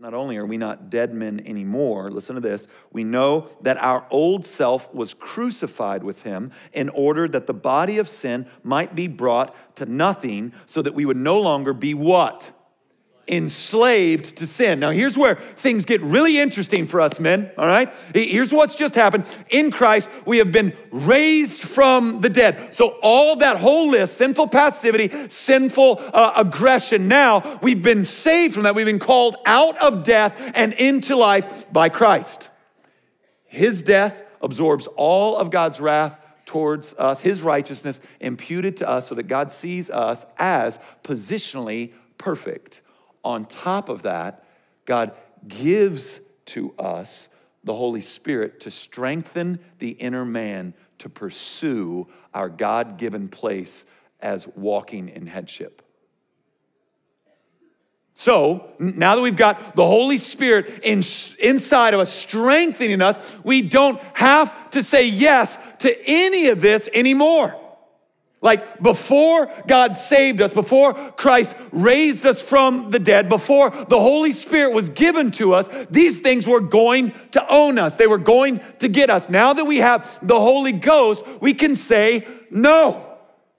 Not only are we not dead men anymore, listen to this, we know that our old self was crucified with him in order that the body of sin might be brought to nothing so that we would no longer be what? Enslaved to sin. Now, here's where things get really interesting for us men, all right? Here's what's just happened. In Christ, we have been raised from the dead. So, all that whole list sinful passivity, sinful uh, aggression now, we've been saved from that. We've been called out of death and into life by Christ. His death absorbs all of God's wrath towards us, his righteousness imputed to us, so that God sees us as positionally perfect. On top of that, God gives to us the Holy Spirit to strengthen the inner man to pursue our God given place as walking in headship. So now that we've got the Holy Spirit in, inside of us, strengthening us, we don't have to say yes to any of this anymore. Like before God saved us, before Christ raised us from the dead, before the Holy Spirit was given to us, these things were going to own us. They were going to get us. Now that we have the Holy Ghost, we can say no.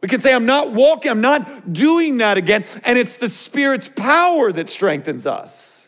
We can say, I'm not walking, I'm not doing that again. And it's the Spirit's power that strengthens us.